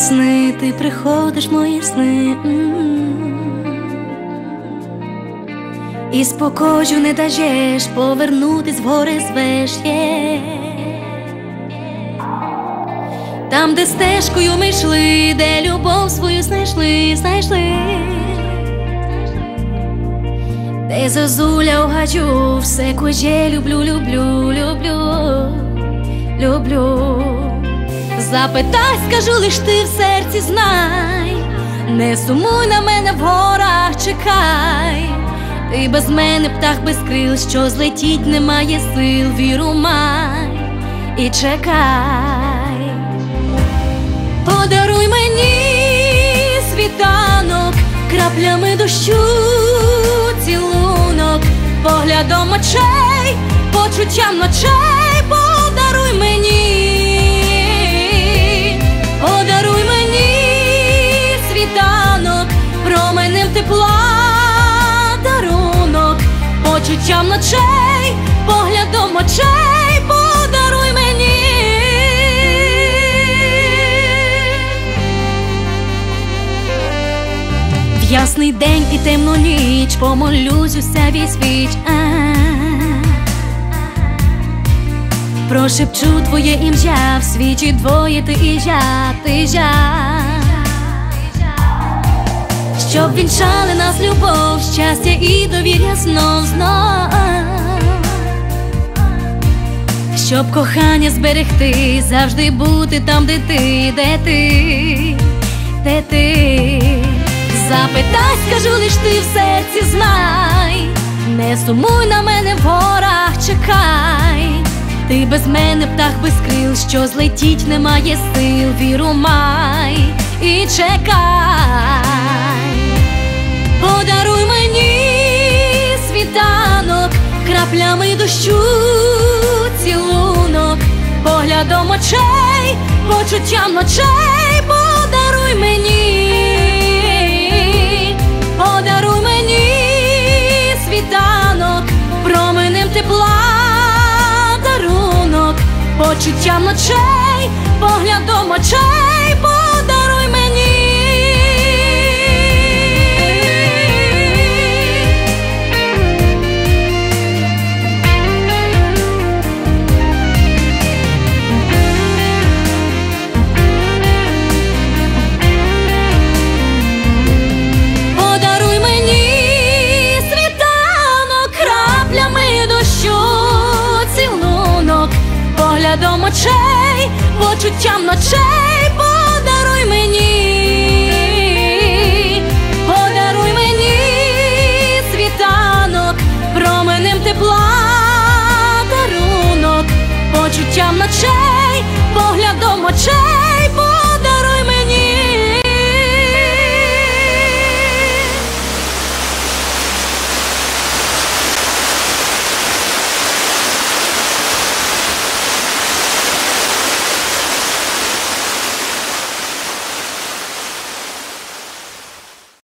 сни, ти приходиш в мої сни. І спокою не дажеш, повернутись в гори звеш є. Там, де стежкою ми йшли, де любов свою знайшли, знайшли, де зозуля у гадю, все коже люблю, люблю, люблю, люблю. Запитай, скажу лиш ти в серці знай, не сумуй на мене в горах, чекай, ти без мене птах без крил, що злетіть немає сил, віру май. І чекай, подаруй мені світанок, краплями дощу, цілунок, поглядом очей, почуттям ночей, почуттям ночей, поглядом очей, подаруй мені. В ясний день і темну ніч помолюсь уся свіч. Прошепчу твоє ім'я, в світі двоє ти і я, ти я Щоб вінчали нас любов, щастя і довір'я знов знов. Щоб кохання зберегти, завжди бути там, де ти, де ти, де ти. Запитай, скажу лиш ти в серці знай, не сумуй на мене в горах, чекай. Ти без мене птах без крил, що злетіть немає сил, віру май. І чекай, краплями дощу, цілунок, поглядом очей, почуттям ночей, подаруй мені, подаруй мені світанок, променем тепла дарунок, почуттям ночей, поглядом очей, до мочей, почуттям ночей подаруй мені.